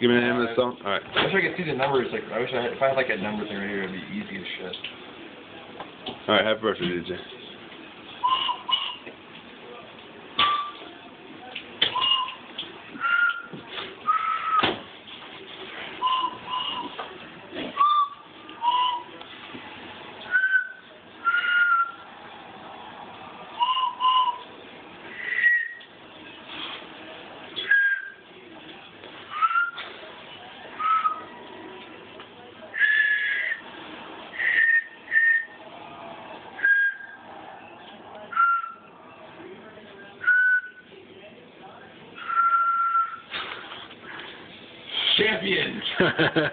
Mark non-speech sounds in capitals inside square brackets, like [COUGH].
Give me the name of the song. All right. I wish I could see the numbers. Like I wish I had, if I had like a number thing right here, it'd be easy as shit. All right. Happy birthday, DJ. Champion. [LAUGHS]